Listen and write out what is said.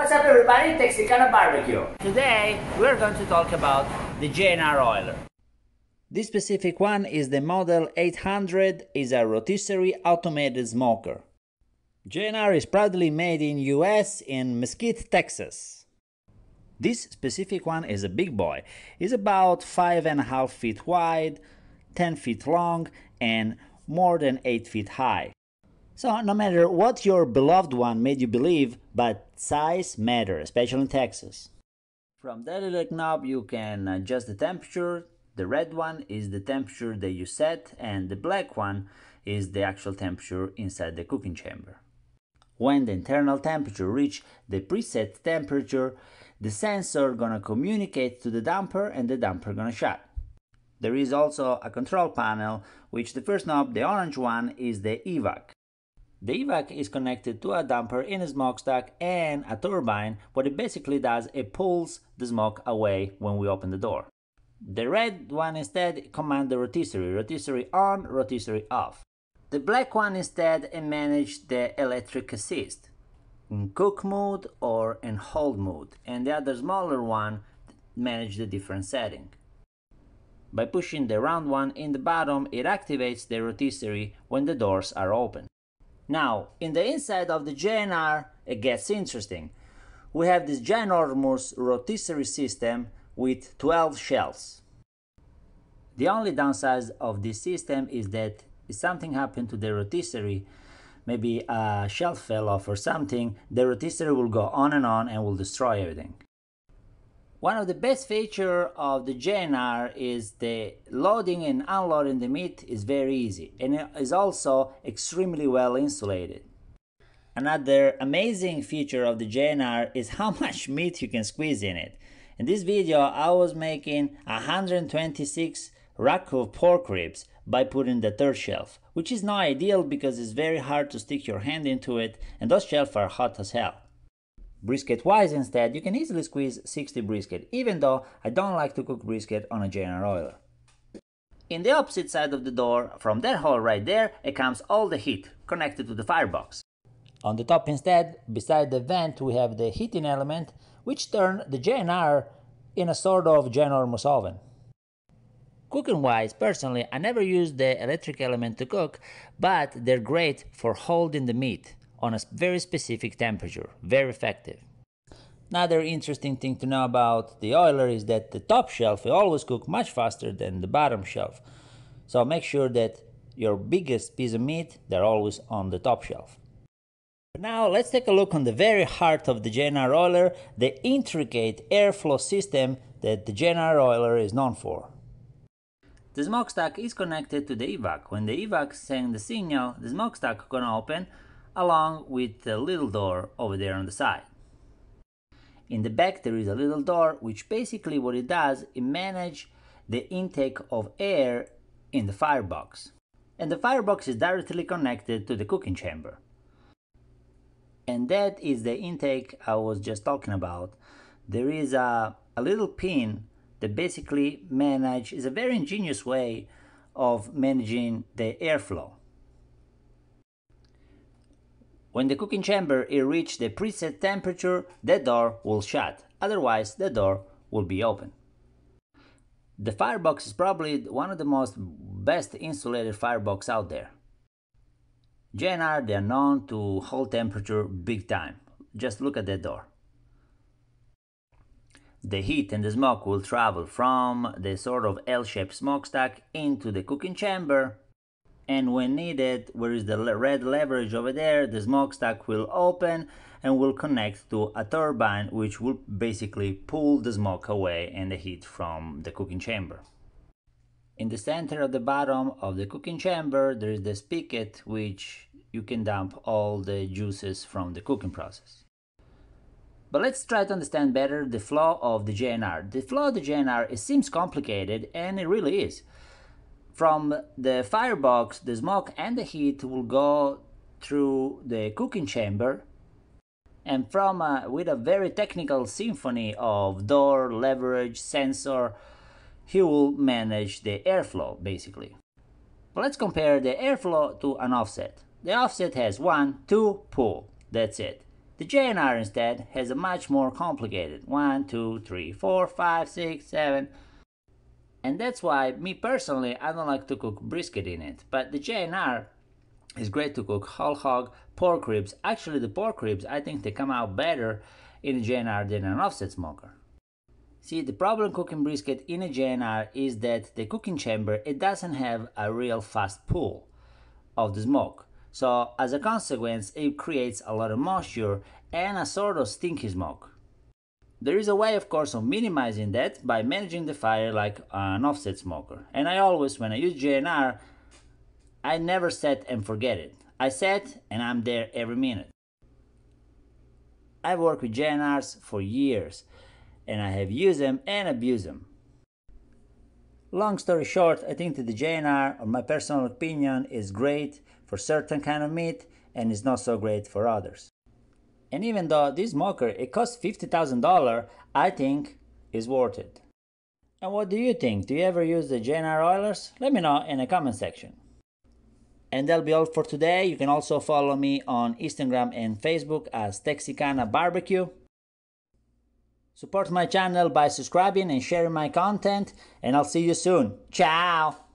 What's up everybody, Texicana Barbecue. Today we're going to talk about the J&R Oyler. This specific one is the Model 800 is a rotisserie automated smoker. J&R is proudly made in US in Mesquite, Texas. This specific one is a big boy. It's about five and a half feet wide, 10 feet long, and more than 8 feet high. So no matter what your beloved one made you believe, but size matters, especially in Texas. From that little knob you can adjust the temperature, the red one is the temperature that you set and the black one is the actual temperature inside the cooking chamber. When the internal temperature reach the preset temperature, the sensor gonna communicate to the damper and the damper gonna shut. There is also a control panel, which the first knob, the orange one, is the EVAC. The EVAC is connected to a damper in a smokestack and a turbine. What it basically does, it pulls the smoke away when we open the door. The red one instead commands the rotisserie, rotisserie on, rotisserie off. The black one instead manages the electric assist in cook mode or in hold mode, and the other smaller one manage the different setting. By pushing the round one in the bottom, it activates the rotisserie when the doors are open. Now, in the inside of the J&R, it gets interesting. We have this ginormous rotisserie system with 12 shells. The only downside of this system is that if something happened to the rotisserie, maybe a shell fell off or something, the rotisserie will go on and on and will destroy everything. One of the best features of the J&R is the loading and unloading the meat is very easy and it is also extremely well insulated. Another amazing feature of the J&R is how much meat you can squeeze in it. In this video I was making 126 rack of pork ribs by putting the third shelf, which is not ideal because it's very hard to stick your hand into it and those shelves are hot as hell. Brisket wise instead, you can easily squeeze 60 brisket, even though I don't like to cook brisket on a J&R Oyler. In the opposite side of the door, from that hole right there, it comes all the heat connected to the firebox. On the top instead, beside the vent, we have the heating element, which turn the J&R in a sort of ginormous oven. Cooking wise, personally, I never use the electric element to cook, but they're great for holding the meat on a very specific temperature, very effective. Another interesting thing to know about the Oyler is that the top shelf will always cook much faster than the bottom shelf. So make sure that your biggest piece of meat, they're always on the top shelf. Now let's take a look on the very heart of the J&R Oyler, the intricate airflow system that the J&R Oyler is known for. The smokestack is connected to the EVAC. When the EVAC sends the signal, the smokestack gonna open along with the little door over there on the side. In the back there is a little door which basically what it does, it manage the intake of air in the firebox. And the firebox is directly connected to the cooking chamber. And that is the intake I was just talking about. There is a, a little pin that basically manage is a very ingenious way of managing the airflow. When the cooking chamber is reached the preset temperature, the door will shut, otherwise the door will be open. The firebox is probably one of the most best insulated firebox out there. J&R they are known to hold temperature big time. Just look at that door. The heat and the smoke will travel from the sort of L-shaped smokestack into the cooking chamber and when needed, where is the red leverage over there, the smokestack will open and will connect to a turbine which will basically pull the smoke away and the heat from the cooking chamber. In the center of the bottom of the cooking chamber there is the spigot which you can dump all the juices from the cooking process. But let's try to understand better the flow of the J&R. The flow of the J&R it seems complicated and it really is. From the firebox, the smoke and the heat will go through the cooking chamber and from uh, with a very technical symphony of door, leverage, sensor, he will manage the airflow basically. But let's compare the airflow to an offset. The offset has one, two, pull, that's it. The J&R instead has a much more complicated 1, 2, 3, 4, 5, 6, 7. And that's why, me personally, I don't like to cook brisket in it. But the J&R is great to cook whole hog, pork ribs. Actually, the pork ribs, I think they come out better in a J&R than an offset smoker. See, the problem cooking brisket in a J&R is that the cooking chamber, it doesn't have a real fast pull of the smoke. So as a consequence, it creates a lot of moisture and a sort of stinky smoke. There is a way, of course, of minimizing that by managing the fire like an offset smoker. And I always, when I use J&R, I never set and forget it. I set and I'm there every minute. I've worked with J&Rs for years and I have used them and abused them. Long story short, I think that the J&R, or my personal opinion, is great for certain kind of meat and is not so great for others. And even though this smoker it costs $50,000, I think is worth it. And what do you think? Do you ever use the J&R Oylers? Let me know in the comment section. And that'll be all for today. You can also follow me on Instagram and Facebook as Texicana Barbecue. Support my channel by subscribing and sharing my content, and I'll see you soon. Ciao!